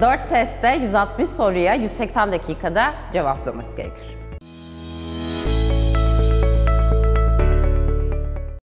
4 testte 160 soruya 180 dakikada cevaplaması gerekir.